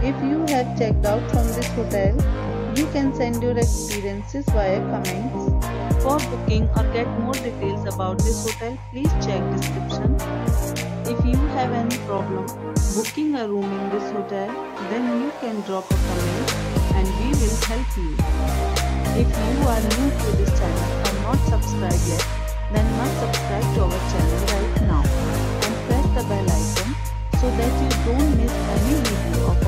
If you have checked out from this hotel, you can send your experiences via comments. For booking or get more details about this hotel, please check description. If you have any problem booking a room in this hotel, then you can drop a comment and we will help you. If you are new to this channel or not subscribed yet, then must subscribe to our channel right now and press the bell icon so that you don't miss any video of